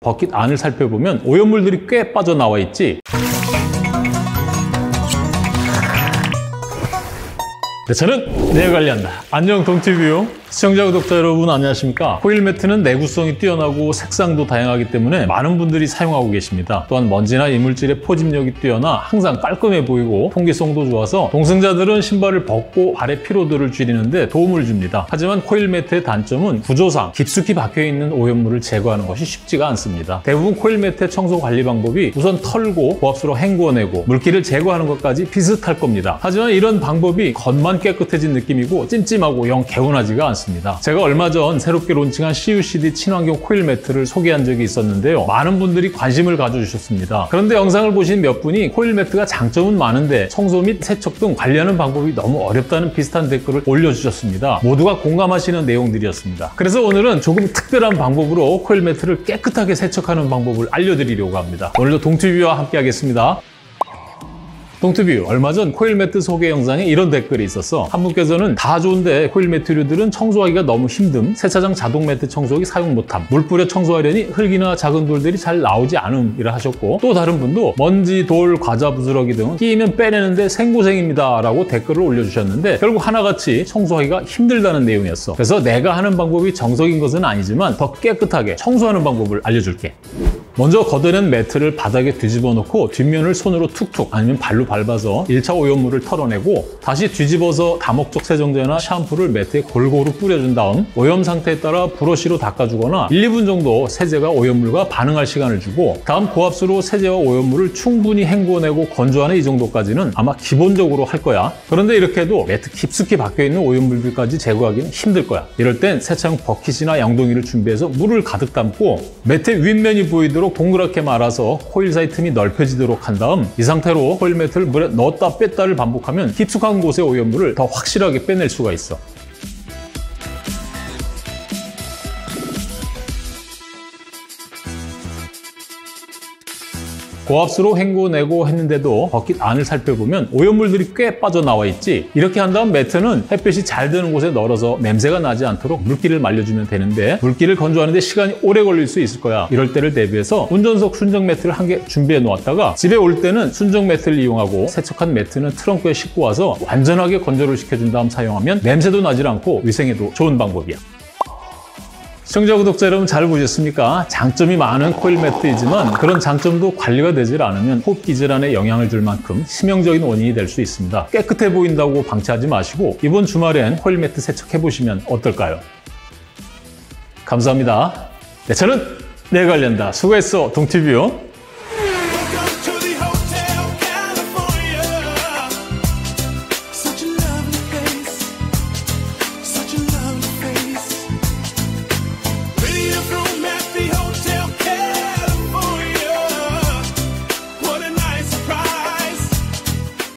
버킷 안을 살펴보면 오염물들이 꽤 빠져나와 있지. 네, 저는 내에 관리한다. 안녕 동티뷰 시청자 구독자 여러분 안녕하십니까? 코일 매트는 내구성이 뛰어나고 색상도 다양하기 때문에 많은 분들이 사용하고 계십니다. 또한 먼지나 이물질의 포집력이 뛰어나 항상 깔끔해 보이고 통기성도 좋아서 동승자들은 신발을 벗고 발의 피로도를 줄이는데 도움을 줍니다. 하지만 코일 매트의 단점은 구조상 깊숙이 박혀있는 오염물을 제거하는 것이 쉽지가 않습니다. 대부분 코일 매트의 청소 관리 방법이 우선 털고 고압수로 헹구어내고 물기를 제거하는 것까지 비슷할 겁니다. 하지만 이런 방법이 겉만 깨끗해진 느낌이고 찜찜하고 영 개운하지가 않습니다. 제가 얼마 전 새롭게 론칭한 CUCD 친환경 코일 매트를 소개한 적이 있었는데요. 많은 분들이 관심을 가져주셨습니다. 그런데 영상을 보신 몇 분이 코일 매트가 장점은 많은데 청소 및 세척 등 관리하는 방법이 너무 어렵다는 비슷한 댓글을 올려주셨습니다. 모두가 공감하시는 내용들이었습니다. 그래서 오늘은 조금 특별한 방법으로 코일 매트를 깨끗하게 세척하는 방법을 알려드리려고 합니다. 오늘도 동튜뷰와 함께 하겠습니다. 동투뷰 얼마 전 코일 매트 소개 영상에 이런 댓글이 있었어. 한 분께서는 다 좋은데 코일 매트류들은 청소하기가 너무 힘듦. 세차장 자동 매트 청소기 사용 못함. 물 뿌려 청소하려니 흙이나 작은 돌들이 잘 나오지 않음이라 하셨고 또 다른 분도 먼지, 돌, 과자, 부스러기 등 끼면 빼내는데 생고생입니다. 라고 댓글을 올려주셨는데 결국 하나같이 청소하기가 힘들다는 내용이었어. 그래서 내가 하는 방법이 정석인 것은 아니지만 더 깨끗하게 청소하는 방법을 알려줄게 먼저 걷어낸 매트를 바닥에 뒤집어 놓고 뒷면을 손으로 툭툭 아니면 발로 밟아서 1차 오염물을 털어내고 다시 뒤집어서 다목적 세정제나 샴푸를 매트에 골고루 뿌려준 다음 오염 상태에 따라 브러쉬로 닦아주거나 1, 2분 정도 세제가 오염물과 반응할 시간을 주고 다음 고압수로 세제와 오염물을 충분히 헹궈내고 건조하는 이 정도까지는 아마 기본적으로 할 거야. 그런데 이렇게 해도 매트 깊숙이 박혀있는 오염물들까지 제거하기는 힘들 거야. 이럴 땐 세차용 버킷이나 양동이를 준비해서 물을 가득 담고 매트 윗면이 보이도록 되도록 동그랗게 말아서 코일 사이 틈이 넓혀지도록 한 다음 이 상태로 코일 매트를 물에 넣었다 뺐다를 반복하면 깊숙한 곳의 오염물을 더 확실하게 빼낼 수가 있어. 고압수로 헹궈내고 했는데도 버킷 안을 살펴보면 오염물들이 꽤 빠져나와 있지. 이렇게 한 다음 매트는 햇볕이 잘 드는 곳에 널어서 냄새가 나지 않도록 물기를 말려주면 되는데 물기를 건조하는데 시간이 오래 걸릴 수 있을 거야. 이럴 때를 대비해서 운전석 순정 매트를 한 개 준비해 놓았다가 집에 올 때는 순정 매트를 이용하고 세척한 매트는 트렁크에 싣고 와서 완전하게 건조를 시켜준 다음 사용하면 냄새도 나질 않고 위생에도 좋은 방법이야 시청자 구독자 여러분 잘 보셨습니까? 장점이 많은 코일 매트이지만 그런 장점도 관리가 되질 않으면 호흡기 질환에 영향을 줄 만큼 치명적인 원인이 될 수 있습니다. 깨끗해 보인다고 방치하지 마시고 이번 주말엔 코일 매트 세척해 보시면 어떨까요? 감사합니다. 네, 저는 내 관련다. 수고했어, 동티뷰요.